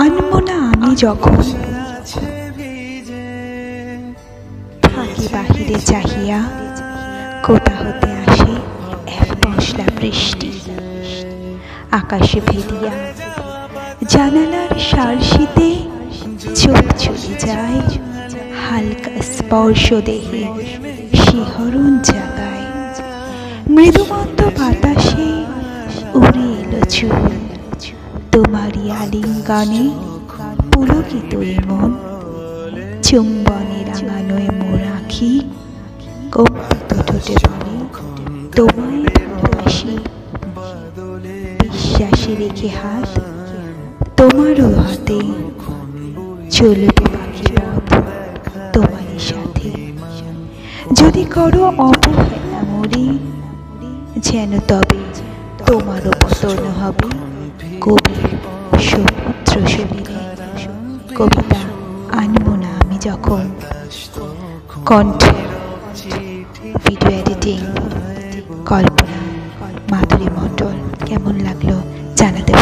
আনব না আমি যখন থাকি বাহিরে চাহিয়া কোথা হতে আসে এক বৃষ্টি। আকাশে ভেদিয়া জানালার সারশিতে চোখ চলে যায় হালকা স্পর্শ দেহে শিহরণ জাগায়। মৃদুমন্দ বাতাসে তোমারই আলিঙ্গনে পুলকিত মন, চুম্বনে রাঙানো এ মোর আখি, কম্পিত ঠোঁটে বলে তোমায় ভালোবাসি। বিশ্বাসে রেখে হাত তোমারও হাতে, চলবে বাকি পথ তোমারই সাথে। যদি করো অবহেলা মরে, যেন তবে তোমারও পতন হবে কবি সমুদ্র শরীরে কবিতা আনব না আমি যখন কণ্ঠ ভিডিও এডিটিং কল্পনা, মাধুরী মণ্ডল, কেমন লাগল জানাতে